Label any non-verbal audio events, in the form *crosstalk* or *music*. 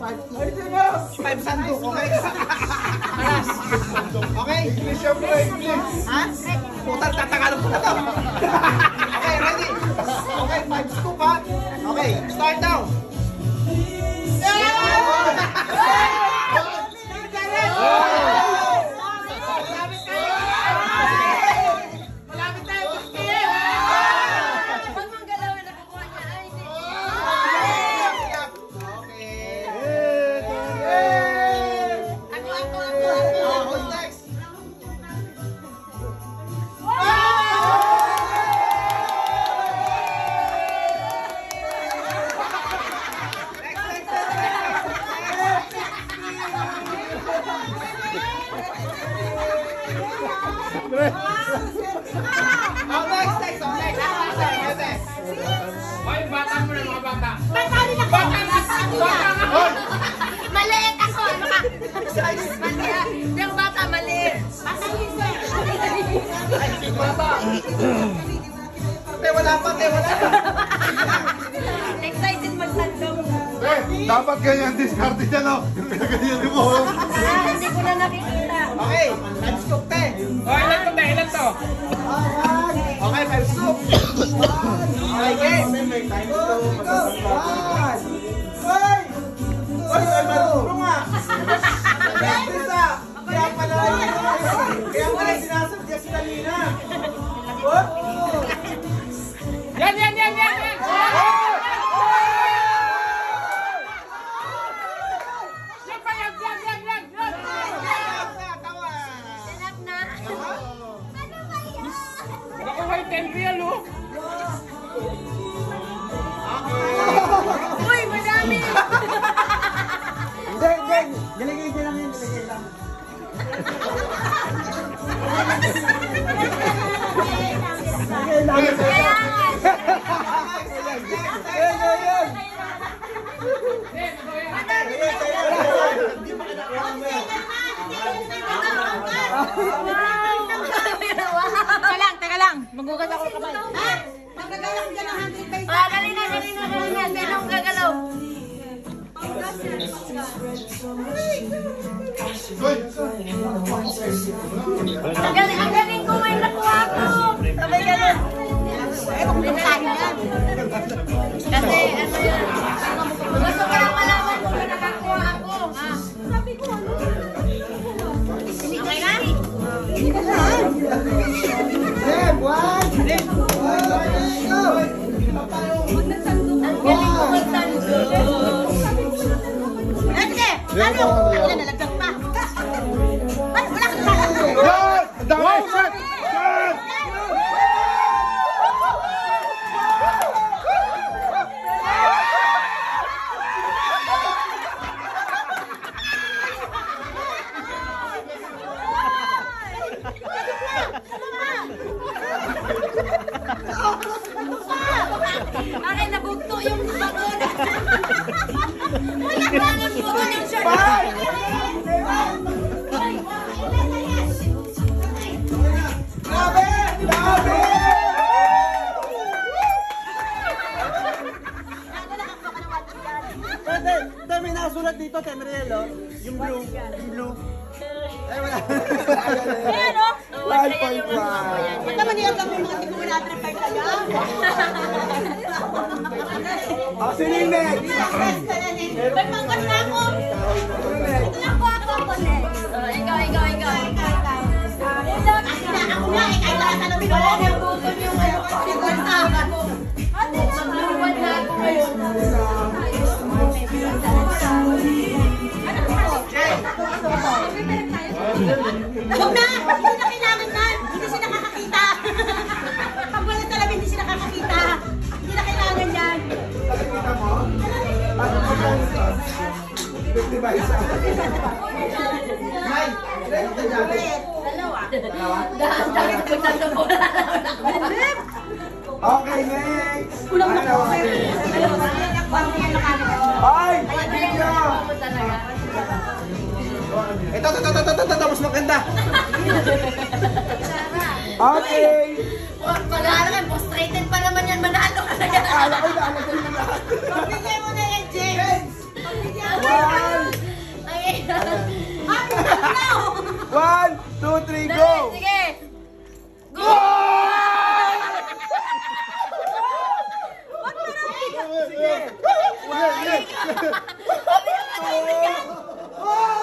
Five sandok, okay? Alas. Okay? Your plate, please. Ha? Putal, tatagalog ko na to. okay, ready? Okay, five Oh, next, next, oh, next. Next, next. Hoy, bata mo na mga bata. Batali na ko. Bata Maliit ako. Ano ka? Mali ah. Hindi ako bata, maliit. Bata yun, sir. Te, wala pa, te, wala pa. Excited magtandong. Eh, dapat ganyan discard yan, no? Ganyan mo. Ah, hindi ko na nakikita. Okay, five scoop, te. Hoy, ilan to? Okay, five scoop. Okay, game. Hoy! Uy, madami. Hindi, hindi. Nilagay niya lang yun, nilagay lang. Nilagay lang. Ayun, ayun. Teka lang, teka lang. Magugas ako kamay. Magagalaw dyan ang 100 pesos. Ah, dali na, dali na, dali na. Sinong gagalaw? Hoy, Ang galing, ang galing ko may nakuha ko. Sabay ganun. Kasi ano yun. Gusto ko lang malaman kung nakakuha ako. Ha? Sabi ko ano? Okay na? Ang dito, Temrelo. Yung blue. Yung blue. Ay, wala. *laughs* Ayan, oh. 1.1. Ba't naman lang yung mga mo natin ang talaga? Oh, sino yung next? Ba't mangkas na ako? Ito lang po ako. Oh, ikaw, ikaw, ikaw. Ito, ako na, ako na. Eh, kahit nasa Huwag na! Hindi na kailangan na! Hindi sila nakakakita! *laughs* Pag wala talaga, hindi sila nakakakita! Hindi na kailangan yan! 50 ba isa? May, ilan ka dyan? Dalawa. Dahil ko sa tubo na Okay, ta Tapos maganda. Okay. Pag-aaralan mo, straighten pa naman yan. Manalo ka na yan. Akala ko na, alam ko na lahat. Pagbigay mo na yan, James. Pagbigay mo na yan. One, two, three, go! Sige! Go! Sige! One, two, three, go!